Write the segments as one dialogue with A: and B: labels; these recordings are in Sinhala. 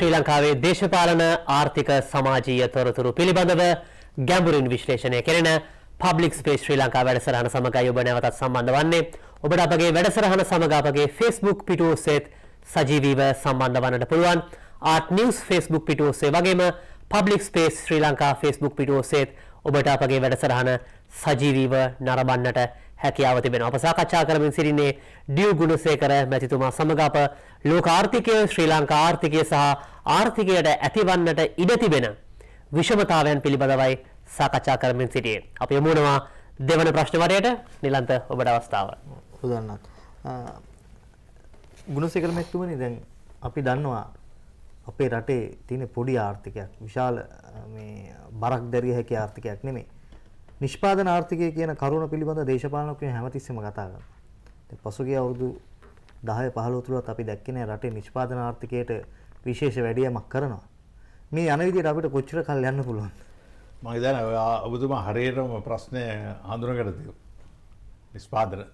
A: ශ්‍රී ලංකාවේ දේශපාලන ආර්ථික සමාජීය තොරතුරු පිළිබඳව ගැඹුරින් විශ්ලේෂණය කෙරෙන පබ්ලික් ස්පේස් ශ්‍රී ලංකා වැඩසටහන සමගයි ඔබ නැවතත් සම්බන්ධ වන්නේ. ඔබට අපගේ වැඩසටහන සමග අපගේ Facebook පිටුව ඔස්සේත් සජීවීව සම්බන්ධ වන්නට පුළුවන්. ආර්ට් නිවුස් Facebook පිටුව ඔස්සේ වගේම public space Sri Lanka Facebook පිටුව ඔස්සේත් ඔබට අපගේ වැඩසටහන සජීවීව නරඹන්නට හැකියාව තිබෙන අප සාකච්ඡා කරමින් සිටින්නේ ඩියු ගුණසේකර මැතිතුමා සමග අප ලෝක ආර්ථිකය ශ්‍රී ලංකා ආර්ථිකය සහ ආර්ථිකයට ඇතිවන්නට ඉඩ තිබෙන විෂමතාවයන් පිළිබඳවයි සාකච්ඡා කරමින් සිටියේ. අපි යමුනවා දෙවන ප්‍රශ්න වටයට නිලන්ත ඔබට අවස්ථාව.
B: උදන්නත් ගුණසේකර මැතිතුමනි දැන් අපි දන්නවා අපේ රටේ තියෙන පොඩි ආර්ථිකයක් විශාල මේ බරක් දැරිය හැකි ආර්ථිකයක් නෙමෙයි. නිෂ්පාදන ආර්ථිකය කියන කරුණ පිළිබඳ දේශපාලනඥයෝ හැමතිස්සෙම කතා කරනවා. දැන් පසුගිය අවුරුදු 10 15 තුලත් අපි දැක්කේ නෑ රටේ නිෂ්පාදන ආර්ථිකයට විශේෂ වැඩියමක් කරනවා. මේ යන විදිහට අපිට කොච්චර කල් යන්න පුළුවන්ද?
C: මම හිතන්නේ ඔය ඔබතුමා හරියටම ප්‍රශ්නය හඳුනගන්න තියෙනවා. නිෂ්පාදන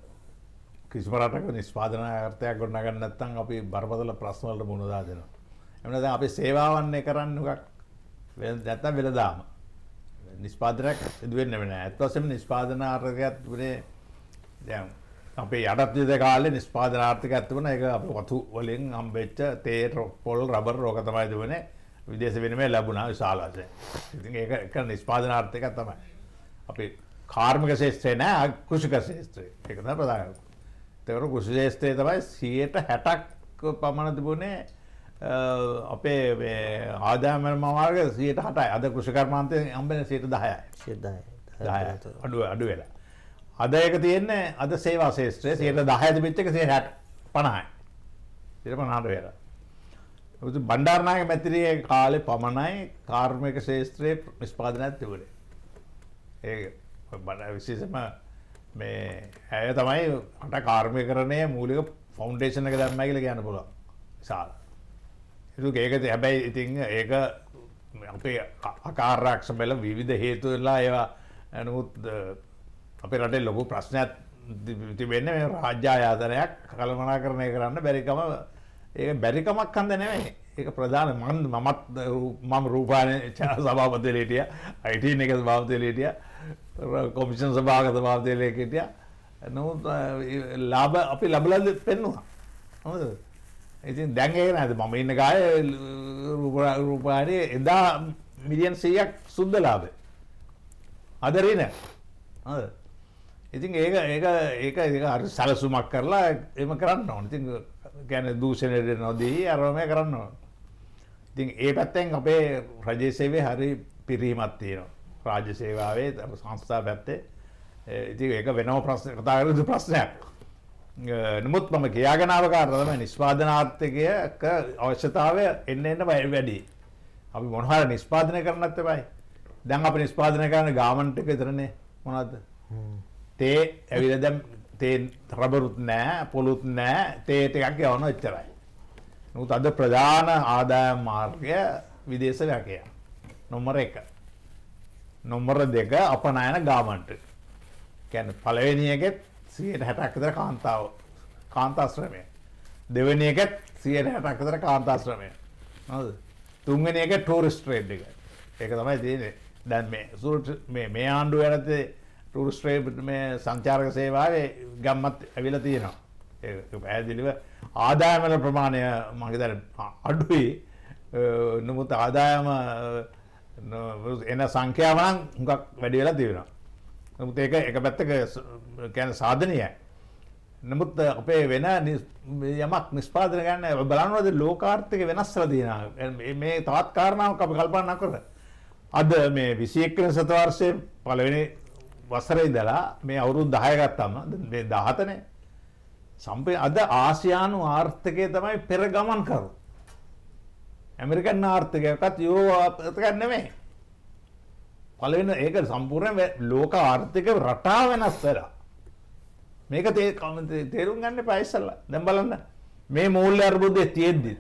C: කිසිම රටක නිෂ්පාදන ආර්ථිකයක් ගොඩනගන්න නැත්නම් අපි බරපතල ප්‍රශ්න වලට මුහුණ දා දෙනවා. එහෙම නැත්නම් අපි සේවාවන්නේ කරන්න උගක් නැත්නම් වෙලදාම. නිස්පාදනයක් සිදුවෙන්න වෙන ඇත් වශයෙන්ම නිස්පාදන ආර්ථිකයක් තිබුණේ දැන් අපේ යටත් යුද කාලේ නිස්පාදන ආර්ථිකයක් තිබුණා ඒක අපේ වතු වලින් හම්බෙච්ච තේ පොල් රබර් ඕක තමයි තිබුණේ විදේශ විනිමය ලැබුණා විශාල වශයෙන්. ඉතින් ඒක එක නිස්පාදන ආර්ථිකයක් තමයි. අපි කාර්මික ශේෂ්ත්‍රේ නෑ කෘෂික ශේෂ්ත්‍රේ. ඒක තමයි ප්‍රධානම. ඒතකොට කෘෂි ශේෂ්ත්‍රේ තමයි 60ක් පමණ තිබුණේ අපේ ආදායම මාර්ග 160යි. අද කෘෂිකර්මාන්තයෙන් හම්බෙන 110යි.
B: 110යි.
C: අඩු අඩු වෙලා. අද ඒක තියෙන්නේ අද සේවා ශේෂ්ත්‍රයේ 110 තිබිච්ච එක 160 50යි. 150ට වෙලා. උතු බණ්ඩාරනායක මැතිරියේ කාලේ පමණයි කාර්මික ශේෂ්ත්‍රයේ නිෂ්පාදනයක් තිබුණේ. ඒක බඩ විශේෂම මේ ඇය තමයි රට කාර්මිකරණයේ මූලික ෆවුන්ඩේෂන් එක දැම්මයි කියලා කියන්න පුළුවන්. විශාල. ඒක හැබැයි ඉතින් ඒක අපේ අකාරක්ෂ බල විවිධ හේතු වෙලා ඒවා නමුත් අපේ රටේ ලොකු ප්‍රශ්නයක් තිබෙන්න මේ රාජ්‍ය ආයතනයක් කළමනාකරණය කරන්න බැරිකම ඒක බැරිකමක් හන්ද නෙමෙයි. ඒක ප්‍රධාන මන් මමත් මම රූපායන සභාපතිවරයෙක් හිටියා IT එක සභාපතිවරයෙක් හිටියා කොමිෂන් සභාවක සභාපතිවරයෙක් හිටියා. නමුත් ලාභ අපි ලබලා පෙන්නුවා. හරිද ඉතින් දැන් ඒක නේද මම ඉන්න කාලේ රූපාරේ එදා මිලියන් 100ක් සුද්ධ ලාභය. අද රින. හරිද? ඉතින් ඒක ඒක ඒක ඒක හරි සැලසුමක් කරලා එහෙම කරන්න ඕනේ. ඉතින් කියන්නේ දූෂණයට නොදී අරම කරන්න ඕනේ. ඉතින් ඒ පැත්තෙන් අපේ රජයේ සේවයේ හරි පිරීමක් තියෙනවා. රාජ්‍ය සේවාවේ සංස්ථා පැත්තේ ඉතින් ඒක වෙනම ප්‍රශ්න කතා කරන ප්‍රශ්නයක්. නමුත් මම කියාගෙනාව කාරණා තමයි නිෂ්පාදනාර්ථකයක අවශ්‍යතාවය එන්න එන්න වැඩි. අපි මොන හරි නිෂ්පාදනය කරන්නත් එපයි. දැන් අපි නිෂ්පාදනය කරන ගාමන්ට් එක විතරනේ මොනවද? තේ ඇවිල්ලා දැන් තේ රබරුත් නෑ, පොලුත් නෑ, තේ ටිකක් යවනවා එච්චරයි. නමුත් අද ප්‍රධාන ආදායම් මාර්ගය විදේශ වැකය. නොම්බර 1. නොම්බර 2 අපනයන ගාමන්ට්. කියන්නේ පළවෙනි එකෙත් සියයට හැටක් විතර කාන්තාව කාන්තාශ්‍රමය. දෙවෙනි එකත් සියයට හැටක් විතර කාන්තාශ්‍රමය. හරිද? තුන්වෙනි එක ටූරිස්ට් ට්‍රේඩ් එක. ඒක තමයි තියෙන්නේ. දැන් මේ මේ මේ ආණ්ඩුව යනතේ ටූරිස්ට් ට්‍රේඩ් මේ සංචාරක සේවාවේ ගම්මත් ඇවිල්ලා තියෙනවා. ඒක පැහැදිලිව ආදායම වල ප්‍රමාණය මම හිතන්නේ අඩුයි. නමුත් ආදායම එන සංඛ්‍යාව නම් හුඟක් වැඩි වෙලා තියෙනවා. නමුත් ඒක එක පැත්තක කියන්නේ සාධනීයයි. නමුත් අපේ වෙන යමක් නිෂ්පාදනය ගන්න බලනවාද ලෝකාර්ථික වෙනස් වෙලා තියෙනවා. මේ තවත් කාරණාවක් අපි කල්පනා කරලා අද මේ 21 වෙනි සතවර්ෂයේ පළවෙනි වසරේ ඉඳලා මේ අවුරුදු 10 ගත්තම මේ 17නේ සම්පේ අද ආසියානු ආර්ථිකය තමයි පෙර ගමන් කරු. ඇමරිකන් ආර්ථිකයකත් යුරෝ ආර්ථිකයක් නෙමෙයි. පලවෙන ඒක සම්පූර්ණ ලෝක ආර්ථික රටා වෙනස් වෙලා. මේක තේරුම් ගන්න පයිස්සල්ල දැම් බලන්න මේ මූල්‍ය අර්බුදය තියෙද්දි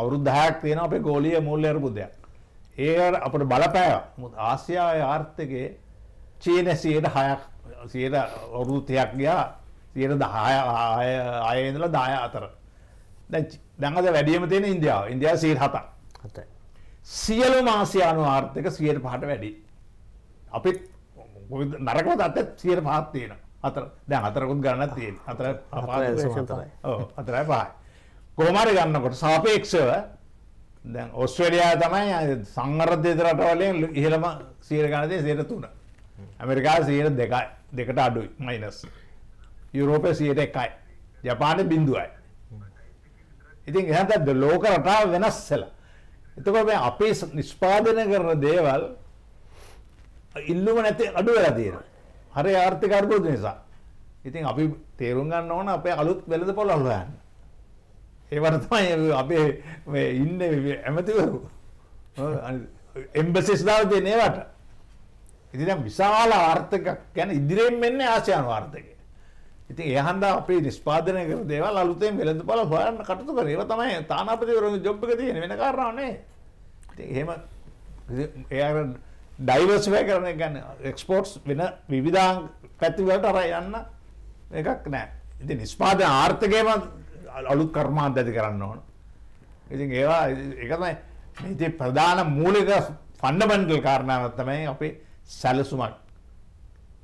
C: අවුරුදු 10ක් තියෙනවා අපේ ගෝලීය මූල්‍ය අර්බුදයක්. ඒ අපිට බලපෑවා. මොකද ආසියාවේ ආර්ථිකයේ චීන 106ක් 100 අවුරුදු 30ක් ගියා 110 6 ඉඳලා 10 අතර. අද වැඩියම තියෙන ඉන්දියාව. ඉන්දියාව 107ක්.
B: හතයි.
C: සියලු මාසියානු ආර්ථක සියයට පහට වැඩි. අපි නරකව අත සියයට පහත් තියෙන අතර දැන් අතරකුත් ගන්න තියෙන අතර. අතරයි පහයි. කොහොමරි ගන්නකොට සාපේක්ෂව දැන් ඔස්ට්‍රේලියා තමයි සංවර්ධිත රටවලින් ඉහළම සියයට ගණදේ සියයට තුන. ඇමරිකා සියයට දෙකයි දෙකට අඩුයි මයිනස්. යුරෝපය සියයට එකයි. ජපානය බින්දුවයි. ඉතින් එහතද ලෝක රටාව වෙනස්සල. එතකොට අපි නිෂ්පාදනය කරන දේවල් ඉල්ලුම නැති අඩු වෙලා තියෙනවා. හරි ආර්ථික අර්බුද නිසා. ඉතින් අපි තේරුම් ගන්න ඕන අපේ අලුත් වෙළඳ පොළ හොයන්න. ඒවට තමයි අපේ මේ ඉන්න ඇමතිවරු එම්බසිස් දාලා තියෙන ඒවට. ඉතින් දැන් විශාල ආර්ථිකයක් ගැන ඉදිරියෙන් මෙන්නේ ආසියානු ආර්ථිකය. ඉතින් ඒ හන්දා අපි නිෂ්පාදනය කරන දේවල් අලුතෙන් වෙළඳ පොළ හොයන්න කටයුතු කරේ. ඒවා තමයි තානාපතිවරුන්ගේ ජොබ් එක තියෙන වෙන කාරණාවක් නෙවෙයි. ඉතින් එහෙම ඒ ඩයිවර්සිෆයි කරන එක කියන්නේ එක්ස්පෝර්ට්ස් වෙන විවිධාංග පැති වලට අර යන්න එකක් නෑ. ඉතින් නිෂ්පාදන ආර්ථිකයම අලුත් කර්මාන්ත ඇති කරන්න ඕන. ඉතින් ඒවා ඒක තමයි මේ ඉතින් ප්‍රධාන මූලික ෆන්ඩමෙන්ටල් කාරණාවක් තමයි අපේ සැලසුමක්.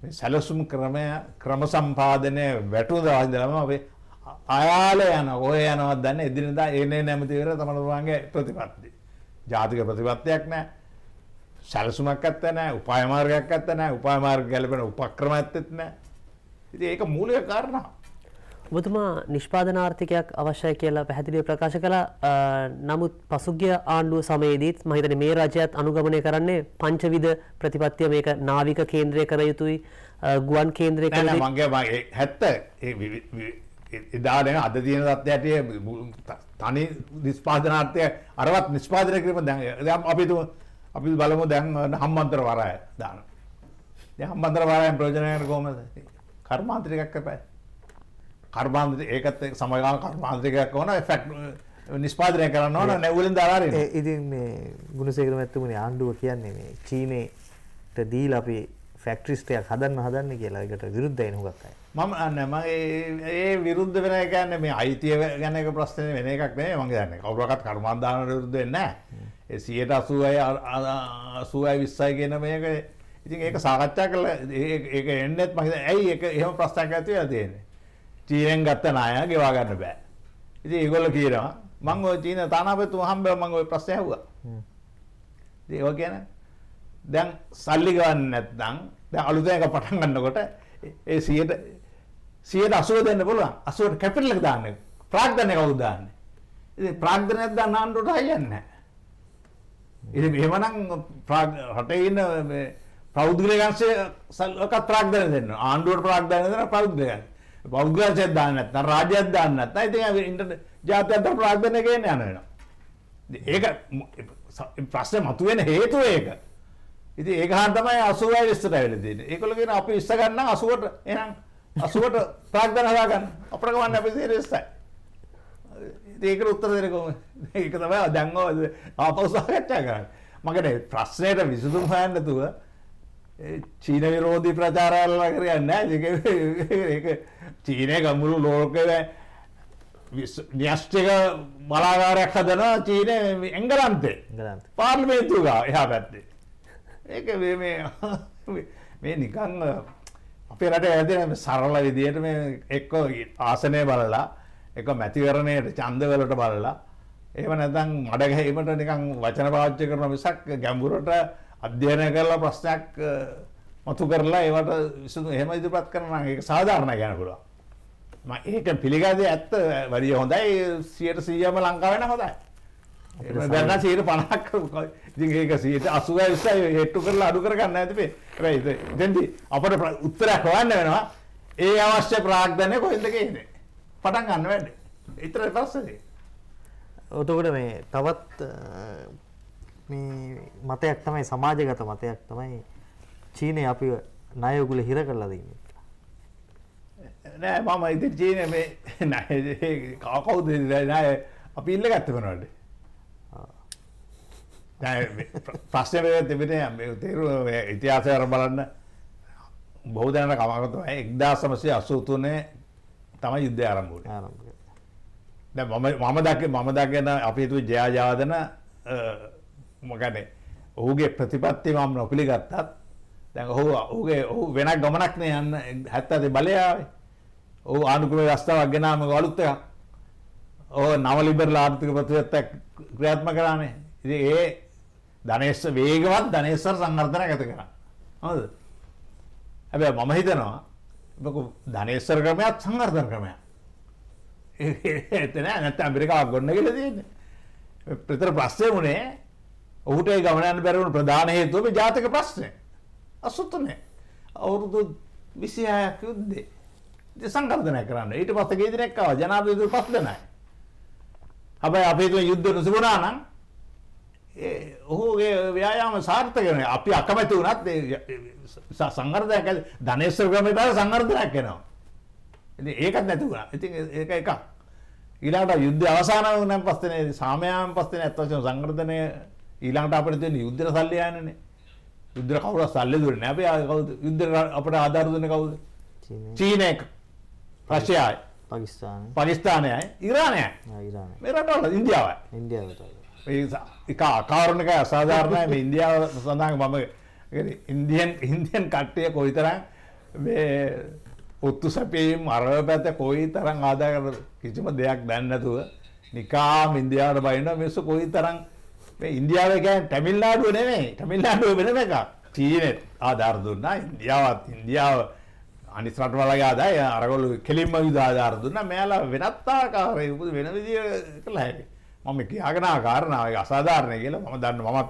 C: මේ සැලසුම් ක්‍රමය ක්‍රම සම්පාදනය වැටුදා ඉඳලම අපේ අයාල යන ඔය යනවත් දන්න එදිනදා ඒනේ නැමතිවර තමරුවන්ගේ ප්‍රතිපත්ති. ජාතික ප්‍රතිපත්තියක් නෑ සැලසුමක් ඇත්ත නෑ උපායමාර්ගයක් ඇත්ත නෑ උපායමාර්ග ගැලපෙන උපක්‍රම ඇත්තෙත් නෑ ඉතින් ඒක මූලික කාරණා.
A: ඔබතුමා නිෂ්පාදනාර්ථිකයක් අවශ්‍යයි කියලා පැහැදිලිව ප්‍රකාශ කළා. නමුත් පසුගිය ආණ්ඩුව සමයේදීත් මම හිතන්නේ මේ රජයත් අනුගමනය කරන්නේ පංචවිධ ප්‍රතිපත්තිය මේක නාවික කේන්ද්‍රය කර යුතුයි. ගුවන් කේන්ද්‍රය කර යුතුයි.
C: මගේ මගේ හැත්ත ඒ වි- වි- එදාන අද තියෙන තත්ත්වයට තනි නිස්පාදනාර්ථය අරවත් නිස්පාදනය කිරීම දැන් අපි තුමු අපි බලමු දැන් හම්බන්තර වරාය දාන. දැන් හම්බන්තර වරායෙන් ප්‍රයෝජන ගන්න කොහමද? කර්මාන්තරිකයක් කරපෑ කර්මාන්තර ඒකත් එක්ක සමගාම කර්මාන්තරිකයක් ඕන ෆැක්ට් නිස්පාදනය කරන්න ඕන නැවුලෙන් දාලා
B: ඒ ඉතින් මේ ගුණසේකර මැතිතුමනි ආණ්ඩුව කියන්නේ මේ චීනයට දීලා අපි ෆැක්ට්‍රිස්ටයක් හදන්න හදන්න කියලා. එකට විරුද්ධයි නුගක් අය.
C: මම අන්න ම ඒ විරුද්ධ වෙන එකන්න මේ අයිතිය ගැන එක ප්‍රශ්නය වෙන එකක් නේ මගේ දන්න කවුරකත් කර්මාන්ධාන විරුද්ධ වෙන්න ඒ සියට අසුවයි අසුවයි විස්සයි කියන මේක. ඉතින් ඒක සාකච්ඡා කළ ඒක එන්නෙත් මහිත. ඇයි එක එහෙම ප්‍රශ්නයක් ඇතිව තියෙන්නේ? චීනෙන් ගත්ත නාය ගෙවා ගන්න බෑ. ඉතින් ඒගොල්ල කියනවා මං ඔය චීන තානාපතිතුම හම්බ මං ඔය ප්‍රශ්නය ඇහුවා. ඉතින් ඒවා කියන දැන් සල්ලි ගන්න නැත්නම් දැන් අලුතෙන් එක පටන් ගන්නකොට ඒ 100ට 180 දෙන්න පුළුවන්. 80ට කැපිටල් එක දාන්න. ප්‍රාග්ධනය කවුද දාන්නේ? ඉතින් ප්‍රාග්ධනයක් දාන්න ආණ්ඩුවට හරියන්නේ නැහැ ඉතින් එහෙමනම් ප්‍රාග් රටේ ඉන්න මේ පෞද්ගලිකයන්සේ සල්ලක ප්‍රාග්ධනය දෙන්න ආණ්ඩුවට ප්‍රාග්ධනය දෙන්න පෞද්ගලිකයන් පෞද්ගලිකයන් දාන්න නැත්නම් රාජ්‍යයක් දාන්න නැත්නම් ඉතින් ඉන්ටර් ජාත්‍යන්තර ප්‍රාග්ධනය ගේන්න යන වෙනවා ඒක ප්‍රශ්න මතුවෙන හේතුව ඒක. ඉතින් ඒක හා තමයි 80යි විස්තර වෙලා තියෙන්නේ. ඒගොල්ලෝ කියන අපි ඉස්ස ගන්න 80ට එහෙනම් 80ට ප්‍රාග්ධන හදා ගන්න. අපිට ගමන්නේ අපි සීරියස්යි. ඉතින් ඒකට උත්තර දෙන්න කොහොමද? ඒක තමයි දැන් ඔය ආපහු සාකච්ඡා කරන්නේ. මගේ ප්‍රශ්නයට විසඳුම් හොයන්න නැතුව චීන විරෝධී ප්‍රචාරවල කරන්නේ නැහැ. ඒක චීනයේ ගමුළු ලෝකයේ න්‍යෂ්ටික බලාගාරයක් හදනවා චීනය එංගලන්තේ
B: එංගලන්තේ.
C: පාර්ලිමේන්තුව ගාව එහා පැත්තේ ඒක මේ මේ මේ නිකං අපේ රට ඇදෙන සරල විදියට මේ එක්ක ආසනය බලලා එක මැතිවරණයට චන්දවලට බලලා ඒව නැතන් මඩගැහීමට නිකං වචන පාච්චි කරන මිසක් ගැඹුරට අධ්‍යයනය කරලා ප්‍රශ්නයක් මතු කරලා ඒවට විසඳු එහෙම ඉදිරිපත් කරන නම් ඒක සාධාරණ ගැන පුළුවන්. ම ඒක පිළිගද ඇත්ත වැඩිය හොඳයි. සියට සීයම ලංකාවෙන හොඳයි. දැන්න සීට ඉතින් ඒක සීට අසුව විස්සයි හෙට්ටු කරලා අඩු කරගන්න ඇතිපේ රයිද දෙදි අපට උත්තරයක් හොයන්න වෙනවා. ඒ අවශ්‍ය ප්‍රාග්ධනය කොයිද කියන්නේ පටන් ගන්න වැඩ. ඉතර පස්සසේ
B: ඔතකොට මේ තවත් මේ මතයක් තමයි සමාජගත මතයක් තමයි චීනය අපි ණයගුල හිර කරලා දෙන්නේ.
C: නෑ මම ඉති චීන මේ කවකවුද නෑ අපි ඉල්ල ගත්ත වනට ප්‍රශ්න තිබෙන තේරු ඉතිහාසය අර බලන්න. බෞද්ධනට කමකතුම එක්දා සමසය අසූතුනේ තමයි යුද්ධ
B: ආරම්භ
C: මම මම දක මම දක්ගන්න අපිතු ජයාජාදන මොකනේ ඔහුගේ ප්‍රතිපත්ති මම නොපිළිගත්තත් දැන් ඔහු ඔහුගේ ඔහු වෙනක් ගමනක්නේ යන්න හැත්තද බලයාවේ ඔහු ආණුක්‍රම ව්‍යවස්ථාවක් ගෙනාම අලුත් එකක්. ඕ නව ලිබරල් ආර්ථික ප්‍රතිපත්තියක් ක්‍රියාත්මක කරානේ ඉතින් ඒ ධනේශ වේගවත් ධනේශ්වර සංවර්ධනයක් ඇති කරා. හරිද? හැබැයි මම හිතනවා මොකද ධනේශ්වර ක්‍රමයක් සංවර්ධන ක්‍රමයක් එතන නැත්නම් ඇමරිකාවක් ගොන්න කියලා තියෙන්නේ. ප්‍රතර ප්‍රශ්නේ වුණේ ඔහුට ඒ ගමන යන්න බැරි වුණු ප්‍රධාන හේතුව මේ ජාතික ප්‍රශ්නේ. අසුතුනේ අවුරුදු 26ක් යුද්ධේ. ඉතින් සංවර්ධනය කරන්න. ඊට පස්සේ කී දිනක් ආවා. ජනාධිපති පස් දෙනයි හැබැයි අපේ තුන යුද්ධ නොසුණා නම් ඒ ඔහුගේ ව්‍යායාම සාර්ථක වෙනවා. අපි අකමැති වුණත් සංවර්ධනයක් ධනේශ්වර ක්‍රමයට සංවර්ධනයක් වෙනවා. ඉතින් ඒකත් නැති වුණා. ඉතින් ඒක එකක්. ඊළඟට යුද්ධය අවසන් වුණාන් පස්සේ සාමයාන් පස්සේ නැත් වශයෙන් සංවර්ධනය ඊළඟට අපිට තියෙන යුද්ධයට සල්ලි යන්නේ. යුද්ධයට කවුරුත් සල්ලි දුන්නේ නැහැ. අපි කවුද යුද්ධයට අපට ආධාර දුන්නේ කවුද? චීනය රෂ්‍යාවයි
B: පාකිස්තාන
C: පාකිස්තානයයි ඉරානයයි
B: ඉරාන
C: මේ රටවල ඉන්දියාවයි
B: ඉන්දියාවට
C: එක අකාරණක අසාධාරණය මේ ඉන්දියාව සඳහන් මම ඉන්දියන් ඉන්දියන් කට්ටය කොයි තරම් මේ ඔත්තු සැපීම් අරව පැත කොයි තරම් ආදා කර කිසිම දෙයක් දැන්නතුව නිකාම් ඉන්දියාවට බයින්න මෙස්සු කොයි තරම් ඉන්දියාවකෑන් ටැමිල්නාඩුව නෙමේ ටමිල්නාඩුව වෙනම එක චීනෙත් ආධාර දුන්නා ඉන්දියාවත් ඉන්දියාව අනිත් රටවලගේ ආදාය අරගොල්ලු කෙලින්ම යුද ආධාර දුන්නා මෙයාලා වෙනත් ආකාරයක වෙන විදිය කළා හැකි මම කියාගෙන කාරණාව අසාධාරණයි කියලා මම දන්න මමත්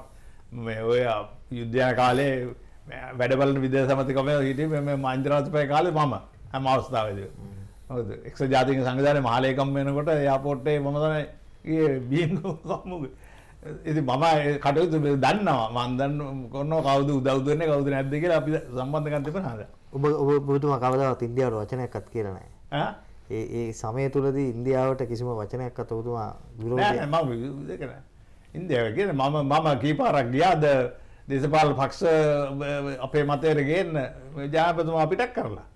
C: ඔය යුද්ධයන කාලේ වැඩ බලන විදේශ සමතිකම හිටියේ මේ මහින්ද රාජපක්ෂ කාලේ මම හැම අවස්ථාවෙදී. එක්සත් ජාතික සංවිධානයේ මහලේකම් වෙනකොට එයාපෝට්ටේ මම තමයි ඊයේ බින්ගෝ කම්මුගේ. ඉතින් මම කටයුතු දන්නවා. මම දන්න කොන්නෝ කවුද උදව් දෙන්නේ කවුද නැද්ද කියලා අපි සම්බන්ධකම් තිබුණාද?
B: ඔබ ඔබ ඔබතුමා කවදාවත් ඉන්දියාවට නැහැ.
C: ඈ
B: ඒ ඒ සමය තුලදී ඉන්දියාවට කිසිම වචනයක්වත් ඔබතුමා විරෝධයක්
C: නෑ මම දෙකන ඉන්දියාව කියන මම මම කීපාරක් ගියාද දේශපාල පක්ෂ අපේ මතයට ගේන්න ජාපතුමා අපිටක් කරලා.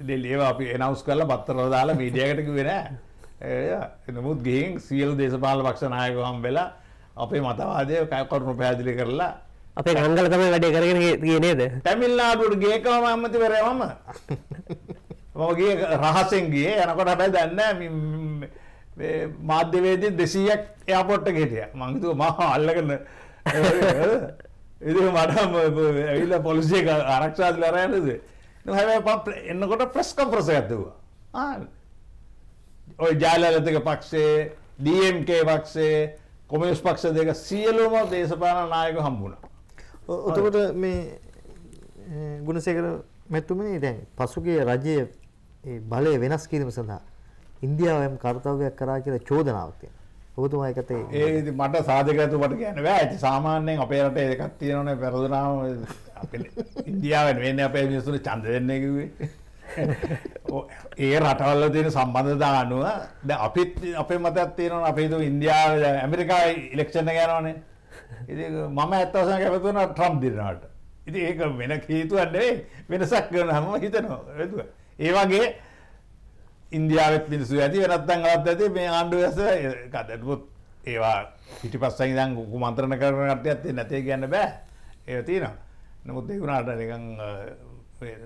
C: දෙල්ලියව අපි එනවස් කරලා පත්තරව දාලා මීඩියකට කිව්වේ නෑ. නමුත් ගිහින් සියලු දේශපාල පක්ෂ நாயක හම්බෙලා අපේ මතවාදය කරුණු පැහැදිලි කරලා
A: අපේ ගංගල තමයි වැඩේ කරගෙන ගියේ නේද?
C: තැමිල්නාඩුවට ගේකම අම්මතිවරය මම මම ගිය රහසෙන් ගියේ. යනකොට හැබැයි දන්නේ මාධ්‍යවේදී 200ක් එයාපෝට් එකේ හිටියා. මං හිතුවා මම අල්ලගෙන. ඉතින් මට ඇවිල්ලා පොලිසිය එක ආරක්ෂා දීලා අරගෙනද නෝ හැබැයි එන්නකොට ප්‍රෙස් කොන්ෆරන්ස් එකක් දුවා ආ. ඔය ජාලලතික පක්ෂයේ DMK පක්ෂයේ කොමියුනිස්ට් පක්ෂ දෙක සියලුම දේශපාලන නායකයෝ හම්බුණා.
B: ඔතකොට මේ ගුණසේකර මැතිතුමනි දැන් පසුගිය රජයේ ඒ බලය වෙනස් කිරීම සඳහා ඉන්දියාව යම් කර්තව්‍යයක් කරා කියලා චෝදනාවක් තියෙනවා. ඔබතුමා ඒකට
C: ඒ ඉතින් මට සාධකතු මට කියන්න බෑ. ඉතින් සාමාන්‍යයෙන් අපේ රටේ එකක් තියෙනවනේ පෙරදුනාම අපේ ඉන්දියාවෙන් වෙන්නේ අපේ මිනිස්සුන්ට ඡන්ද දෙන්නේ කිව්වේ. ඒ රටවල තියෙන සම්බන්ධතා අනුව දැන් අපිත් අපේ මතයක් තියෙනවනේ අපේ හිතුව ඉන්දියාව ඇමරිකාවේ ඉලෙක්ෂන් එක යනවනේ. ඉතින් මම ඇත්ත වශයෙන්ම කැමති වුණා ට්‍රම්ප් දිනනවට. ඉතින් ඒක වෙන හේතුවක් නෙවෙයි වෙනසක් කරනම හිතනවා. හේතුව. ඒ වගේ ඉන්දියාවත් මිනිස්සු ඇති වෙනත් තැන්වලත් ඇති මේ ආණ්ඩුව ඇස කදටුත් ඒවා පිටිපස්සෙන් ඉඳන් කුමන්ත්‍රණ කරන කට්ටියත් තියෙන නැතේ කියන්න බෑ. ඒක තියෙනවා. නමුත් ඒ වුණාට නිකන්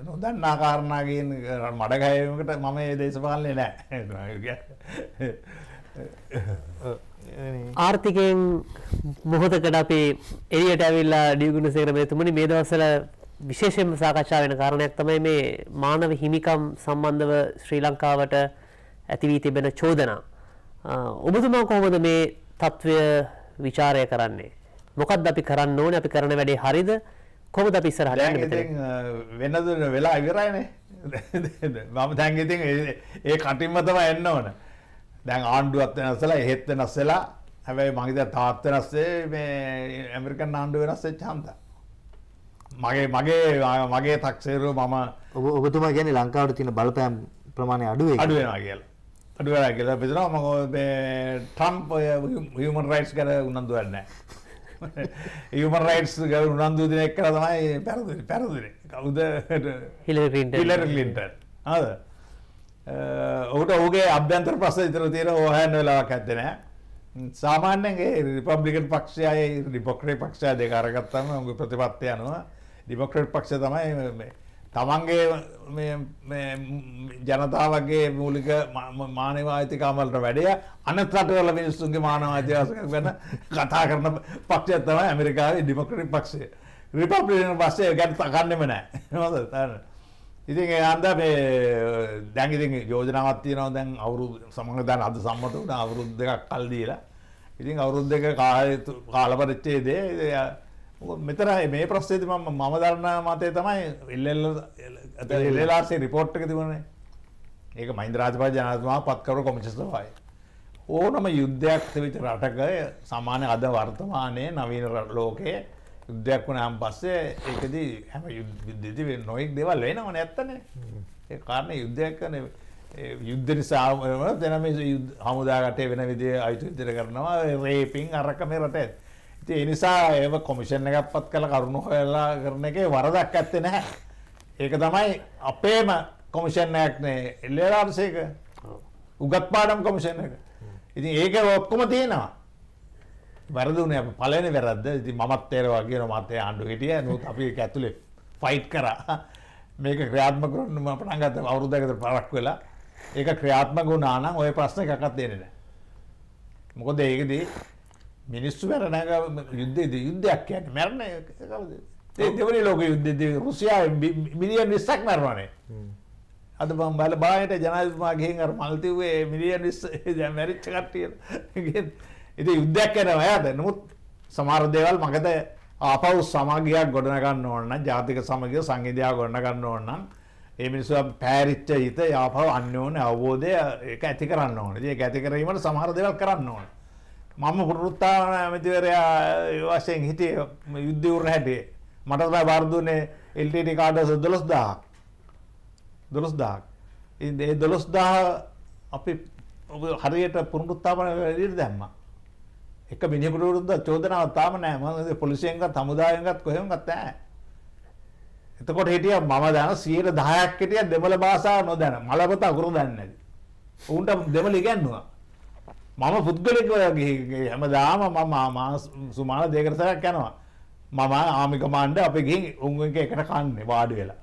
C: නොදන්නා කාරණා කියන මඩ ගෑවීමකට මම මේ දේශපාලනේ නෑ.
A: ආර්ථිකයෙන් මොහොතකට අපි එළියට ඇවිල්ලා ඩියුගුණ සේකර මෙතුමනි මේ දවස්වල විශේෂයෙන්ම සාකච්ඡා වෙන කාරණයක් තමයි මේ මානව හිමිකම් සම්බන්ධව ශ්‍රී ලංකාවට ඇති වී තිබෙන චෝදනා. ඔබතුමා කොහොමද මේ తත්වය ਵਿਚාරය කරන්නේ? මොකක්ද අපි කරන්න ඕනේ? අපි කරන වැඩේ හරියද? කොහොමද අපි ඉස්සරහට යන්නේ මෙතන?
C: වෙනද වෙලා ඉවරයිනේ. මම දැන් ඉතින් ඒ කටින්ම තමයි එන්න ඕන. දැන් ආණ්ඩුවත් වෙනස්සලා එහෙත් වෙනස්සලා හැබැයි මගේ තාත් වෙනස්සේ මේ ඇමරිකන් ආණ්ඩුව වෙනස් වෙච්ච හන්දා. මගේ මගේ මගේ තක්සේරුව මම
B: ඔබ ඔබතුමා කියන්නේ ලංකාවට තියෙන බලපෑම් ප්‍රමාණය අඩු වෙයි.
C: අඩු වෙනවා කියලා. අඩු වෙනවා කියලා බෙදනවා මම මේ ට්‍රම්ප් හියුමන් රයිට්ස් ගැන උනන්දු වෙන්නේ නැහැ. හියුමන් රයිට්ස් ගැන උනන්දු දෙන එක තමයි පෙරදුනේ පෙරදුනේ. කවුද?
A: Hillary Clinton.
C: Hillary Clinton. හරිද? ඔහුට ඔහුගේ අභ්‍යන්තර ප්‍රශ්න විතර තියෙන ඕහයන් වෙලාවක් ඇත්තේ නැහැ. සාමාන්‍යගේ රිපබ්ලිකන් පක්ෂයයි රිපොක්‍රේ පක්ෂය දෙකරගත්තම උගේ ප්‍රතිපත්ති අනුව ඩිමොක්‍රට් පක්ෂ තමයි මේ තමන්ගේ මේ- මේ ජනතාවගේ මූලික මානවායිතිකාමලට වැඩිය අනත් රටවල මිනිස්සුන්ගේ මානවායිතිවාසක ගැන කතා කරන පක්ෂය තමයි ඇමරිකාවේ ඩිමොක්‍රටි පක්ෂය. රිපබ්ලිකන් පස්සේ ගැන තකන්නෙම නෑ. හොඳ තන. ඉතින් ඒ අන්ද මේ දැන්ඉතින් යෝජනාවත් තියෙනවා. දැන් අවුරු සමඟ දැන් අද සම්මත වුණ. අවුරුද් දෙකක් කල් දීලා. ඉතින් අවුරුද් දෙක කාලපරිච්චේ දේ මෙතර මේ ප්‍රස්ථේති මම මම දරන්න මතය තමයි එල්ල එල්ලාසේ රිපෝට් එක තිබුණේ. ඒක මහින්ද රාජපා ජනතුමා පත්කරු කොමිචස්තවායි ඕනම යුද්ධයක් තිවිච රටක සමානය අද වර්තමානය නවීන ලෝකයේ යුද්ධයක් වුණාම් පස්සේ ඒකදී හැම යුද්ධදි නොයෙක් දෙවල් වෙනවන ඇත්තනේ ඒ කාරණ යුද්ධයක් කන යුද්ධ නිසා දෙනම හමුදාගටේ වෙන විදි අයුතු විදිර කරනවා. රේපිං අරක මේ රට ඉති එනිසා ඒ කොමිෂන් එකක් පත් කළ කරුණු හොයලා කරන එක වරදක් ඇත්තේ නැහැ. ඒක තමයි අපේම කොමිෂන්යක්නේ එල්ලේරාර්සයක උගත් පාඩම් කොමිෂන් එක. ඉතින් ඒක ඔක්කොම තියෙනවා. වැරදුන පලන වැරද ඉති මත් තේර වගේ මතය ආණ්ඩු හිටිය. නොත් අපි ඇතුලේ ෆයිට් කර. මේක ක්‍රියාත්ම කරන්න පටන්ගත අවුරුද්ධකත පරක් වෙලා. ඒක ක්‍රියාත්ම ගුණානම් ඔය ප්‍රශ්න එකකත් දෙනෙන මොකද ඒකදී මිනිස්සු වැරනග යුද්ධද යුද්ධයක් කියන්න. මැරණ දෙවනි ලෝක යුද්ධ රුසියා මිලියන් විස්සක් මැරවානේ අද බම් බල බායට ජනතුමා ගිහින් අර මල්තිවේ මිලියන් විස්ස මැරිච්ච කට්ටිය. ඉති යුද්ධයක් කැන ඇත නමුත් සමාර දේවල් මගත ආපව් සමාගයක් ගොඩනගන්න ඕන්න ජාතික සමගිය සංහිදයා ගොඩනගන්න ඕන්නම් ඒ මිනිස්සු පෑරිච්ච හිත අන්න ඕන අවබෝධය එක ඇති කරන්න ඕන. ඒ ඇති කිරීමට සමහර දෙවල් කරන්න ඕන මම පුරුත්තාවන ඇමතිවරයා වශයෙන් හිටිය යුද්ධවර හැටියේ මට බාර්දුනේ එල්ටට කාඩස දොළොස් දාක් දොළොස් දාක් ඒ දොළොස් දා අපි ඔබ හරියට පුරුත්තාපන වැඩට දැම්ම. එක මිනිපුරුරුද්ද චෝදනාව තාම නෑ ම පොලිසියෙන්ගත් හමුදායගත් කොහෙමගත් ෑ එතකොට හිටිය මම දන සියයට දහයක් හිටිය දෙමළ භාෂාව නොදැන. මලපත අකුරු දන්නද ඔවුන්ට දෙමළ ඉගැන්නවා. මම පුද්ගලික හැම දාම මම සුමාන දෙකරසයක් යනවා. මම ආමික මණ්ඩ අප ගින් උන් එක එකට කන්නේ වාඩි වෙලා.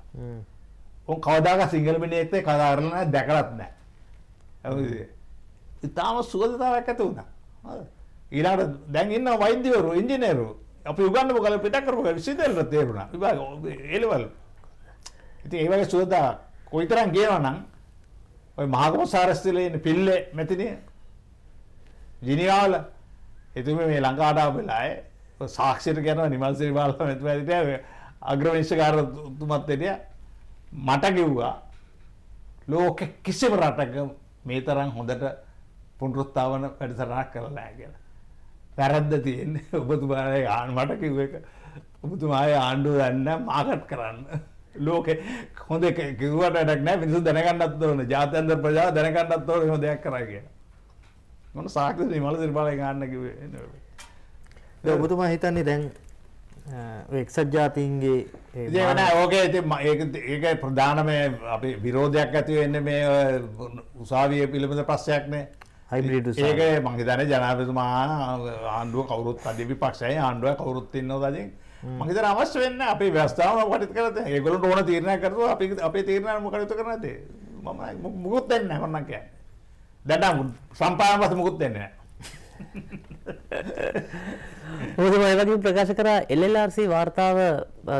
C: උන් කවදාක සිංහල මිනිෙක්තේ කදාරලන දැකලත් නෑ ඉතාම සුවදතාවක් ඇත වුණා. ඊලාට දැන් ඉන්න වෛද්‍යවරු ඉංජිනේරු අපි උගන්නම කල පිටකරු විසිදල්ට තේරුණ. එලවල් ඉති ඒවගේ සුවදා කොයිතරන් කියනවා නම් ඔය මහගම සාරස්තිලයන පිල්ලේ මැතිනය ජිනිියාවල එතුම මේ ලංකාටාව වෙලාය සාක්ෂයට ගැන නිමල්සිරි බාල මැතිට අග්‍රවිංශකාරතුමත්තටිය මට කිව්වා ලෝක කිසිම රටක මේ තරම් හොඳට පුනරුත්තාවන වැඩසරනක් කරලා කියලා. වැරද්ද තියෙන්නේ. ඔබතුමාය ආන මට කිව්ව එක. ඔබතුමාය ආණ්ඩුව දන්න මාකට් කරන්න. ලෝක හොඳ කිවට ඩක් නෑ මිනිසු දැනගන්නත් ඕන. ජාතන්ද ප්‍රජා දැනගන්නත් ඕන හො දෙයක් කරයි කිය මොන සාක්ෂ මල සිරිපාල ගන්න කිවේ
B: ඔබතුමා හිතන්නේ දැන් එක්සත් ජාතීන්ගේ
C: ඒන ඕකේ ඒක ප්‍රධානම අපි විරෝධයක් ඇතිව එන්න මේ උසාවිය පිළිබඳ ප්‍රශ්යක්නේ ඒක මහිතන ජනාපතුමා ආණ්ඩුව කවරුත් අධි විපක්ෂය ආණ්ඩුව කවරුත් ඉන්න දජින් මහිතර අවශ්‍ය වෙන්න අපි වස්ථාව පටිත් කරත ඒගොලට ඕන තීරණය කරතු අපි අපේ තීරණ මොකරතු කරනතේ මම මුකුත් එන්න කොන්න කිය දැට සම්පාන පස මුකුත් එන්න
A: මොකද මම ඒ වගේම ප්‍රකාශ කරා LLRC වාර්තාව අ,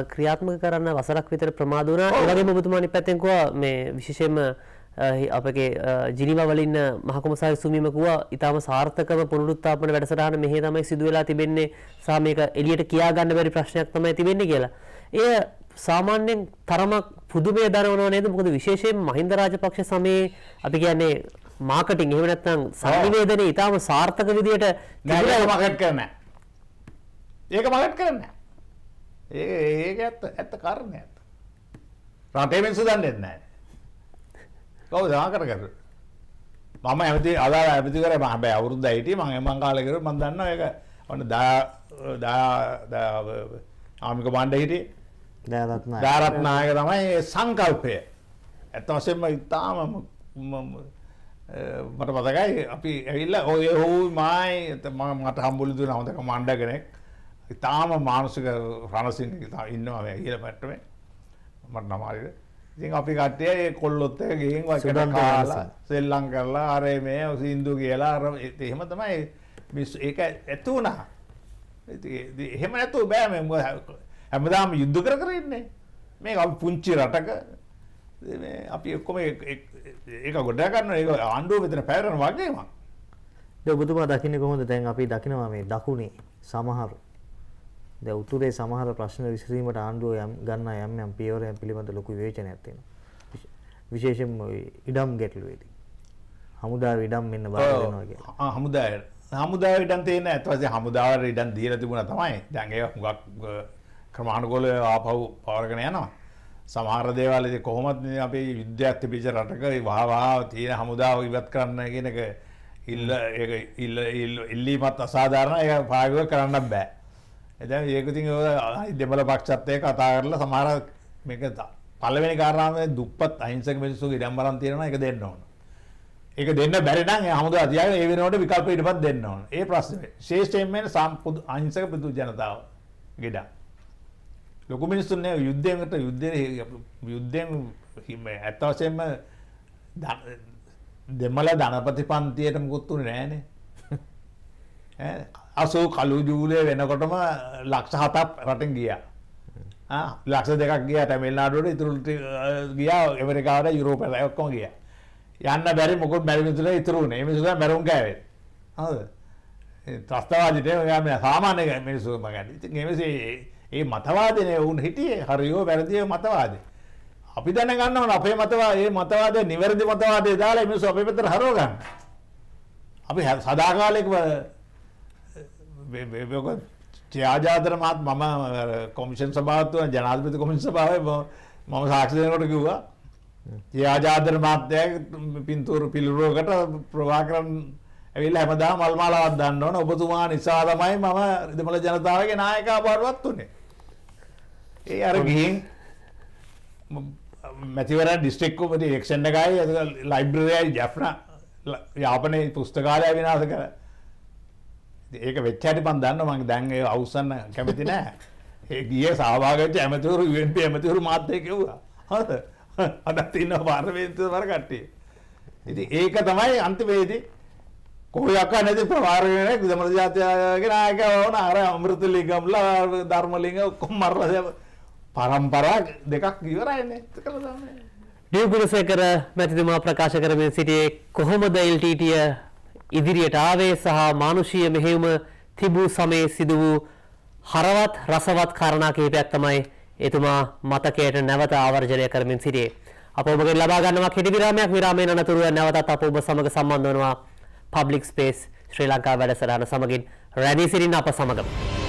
A: ක්‍රියාත්මක කරන්න වසරක් විතර ප්‍රමාද වුණා. ඒ වගේම ඔබතුමා අනිත් පැත්තෙන් කිව්වා මේ විශේෂයෙන්ම අ, හි- අපගේ අ, ජිනීවා වල ඉන්න මහ කොමසාරි සුමීම කිව්වා ඊටාම සාර්ථකව පුනරුත්ථාපන වැඩසටහන මෙහි තමයි සිදු වෙලා තිබෙන්නේ සහ මේක එළියට කියා ගන්න බැරි ප්‍රශ්නයක් තමයි තිබෙන්නේ කියලා. එය සාමාන්‍යයෙන් තරමක් පුදුමය දරවනවා නේද? මොකද විශේෂයෙන් මහින්ද රාජපක්ෂ සමයේ අපි කියන්නේ මාකටිං එහෙම නැත්නම් සංනිවේදනයේ ඊටාම සාර්ථක විදියට
C: ඒක මගට කරන ඒක මගට කරන්න ඒ ඒක ඇත්ත ඇත්ත කරණය ඇත්ත. රටේ මිනිස්සු දන්නේ නැහැ කවුද? දාකර කර මම ඇමති අදා ඇමති කර හැබැයි අවුරුද්ද හිටියේ මම එමන් කාලේ කරුවා මම දන්නවා ඒක. ඔන්න දා ආමික බණ්ඩ හිටියේ ධාරත්නායක තමයි සංකල්පය. ඇත්ත වශයෙන්ම ඉතාම මට මතකයි අපි ඇවිල්ල ඔය හෝ මයි මට හම්බුලිතු නවතක මණ්ඩ කෙනෙක්. ඉතාම මානුසික රණසිං ඉන්නවා කියල පැට්ටුවේ මට නමාරිට ඉතින් අපි කට්ටය කොල්ලොත්ත ගෙන් වචට කාලා. සෙල්ලං කරලා අරේ මේ සින්දු කියලා අර එහෙම තමයි මිස් ඒක ඇත්තු වුණා. එහෙම නැතු බෑ මෙ හැමදාම යුද්ධ කර කරන්නේ මේ අපි පුංචි රටක. මේ අපි එක්කොම ඒක ගොඩ ගන්න ඒ ආණ්ඩුව මෙතන පැරන වගේම
B: දැන් ඔබතුමා දකින්නේ කොහොමද? දැන් අපි දකිනවා මේ දකුණේ සමහර දැන් උතුරේ සමහර ප්‍රශ්න විසඳීමට ආණ්ඩුව යම් ගන්න යම් යම් පියවරයන් පිළිබඳ ලොකු විවේචනයක් තියෙනවා. විශ- විශේෂයෙන්ම ඉඩම් ගැටලුවේදී. හමුදාව ඉඩම් මෙන්න බාර දෙනවා කියලා.
C: හමුදාය හමුදාව ඉඩන් තියෙන ඇත්වසේ හමුදාවට ඉඩන් දීල තිබුණ තමයි. දැන්ගේ හුඟක් ක්‍රමාණුකොල ආපව් පවරගෙන යනවා සමහර දේවල් ඉතින් කොහොමත් මේ අපේ යුද්ධයක් තිබිච්ච රටක වහවා තියෙන හමුදාව ඉවත් කරන්න කියන එක ඉල්ල ඒක ඉල්ල ඉල්ල- ඉල්ලීමත් අසාධාරණ ඒක පාවිච්චි කරන්න බෑ එතන ඒක ඉතින් ඔය දෙමළ පක්ෂත් එක්ක කතා කරලා සමහර මේක ත- පළවෙනි කාරණාව දුප්පත් අහිංසක මිනිස්සුගේ ඉඩම් බලන් තියෙනවා ඒක දෙන්න ඕන. ඒක දෙන්න බැරි නම් ඒ හමුදා තියාගෙන ඒ වෙනකොට විකල්ප ඊටපත් දෙන්න ඕන. ඒ ප්‍රශ්නේ. ශේෂ්ඨයෙන් මේ සම්පුදු අහිංසක පිටු ජනතාව ගෙඩ. ලොකු මිනිස්සුන් නේ යුද්ධයකට යුද්ධේ යුද්ධෙන් හිම ඇත්ත වශයෙන්ම ද- දෙමළ ධනපති පන්තියට මුකුත් උනේ නෑනේ. ඈ අසෝ කළු ජූලය වෙනකොටම ලක්ෂ හතක් රටින් ගියා. ආ, ලක්ෂ දෙකක් ගියා තමිල්නාඩුවට ඉතුරු ටික, අ, ගියා ඇමරිකාවට යුරෝපයට ඔක්කොම ගියා. යන්න බැරි මොකුත් බැරි මිනිස්සුලා ඉතුරු වුණේ. මේ මිනිස්සුලා මැරුම් කෑවේ. හරිද? ඒ ත්‍රස්තවාදීට ඔයා මේ සාමාන්‍ය මිනිස්සු මගන්නේ. ඉතින් ඒ මිනිස්සේ ඒ මතවාදනේ උන් හිටියේ හරියෝ වැරදියෝ මතවාදී. අපි දැනගන්න ඕන අපේ මතවාද ඒ මතවාදය නිවැරදි මතවාදය දාලා මේ මිනිස්සු අපේ පැත්තට හරව ගන්න. අපි හැ- සදාකාලිකව ත්‍යාජාතර මාත් මම කොමිෂන් සභාවත්ව ජනාධපති කොමිෂන් සභාවේ ම- මම සාක්ෂි දෙනකොට කිව්වා ත්‍යාජාතර මාත්‍යය පින්තූරු පිළිරුවකට ප්‍රවාකරන් ඇවිල්ලා හැමදාම මල් මාලාවක් දාන්න ඕන ඔබතුමා නිසා තමයි මම දෙමළ ජනතාවගේ නායකයා බවටපත් උනේ. ඒ අර ගිහින් මැතිවර ඩිස්ට්‍රික් කොමටි එක්ෂන් එකයි ලයිබ්‍රරියයි ජැප්න යාපනයේ පුස්තකාලය විනාශ කර ඒක වෙච්චාට පන් දන්න මං දැන් ඒ අවසන්න කැමති නෑ. ඒ ගිය සහභාගච්ච ඇමතිවරු UNP ඇමතිවරු මාත්‍යය කිව්වා. හද අදත් ඉන්න පාර්ලිමේන්තුව වර කට්ටිය. ඉතින් ඒක තමයි අන්තිමේදී කොහොයක්ක නැති ප්‍රවාරගෙන දෙමළ ජාතියගේ නායක වුණ. අර අමෘතලිගම්ලා ධර්මලිංග ඔක්කොම මරලා පරම්පරා දෙකක් ඉවරයිනේ ඒක තමයි
A: ඩියුගුණසේකර මැතිතුමා ප්‍රකාශ කරමින් සිටියේ කොහොමද එල්ටීටිය ඉදිරියට ආවේ සහ මානුෂීය මෙහෙයුම තිබූ සමයේ සිදු වූ හරවත් රසවත් කාරණා කිහිපයක් තමයි එතුමා මතකයට නැවත ආවර්ජනය කරමින් සිටියේ. අප ඔබගෙන් ලබා ගන්නවා කෙටි විරාමයක් විරාමයෙන් අනතුරුව නැවතත් අප ඔබ සමග සම්බන්ධ වෙනවා පබ්ලික් ස්පේස් ශ්‍රී ලංකා වැඩසටහන සමගින් රැඳී සිටින්න අප සමගම.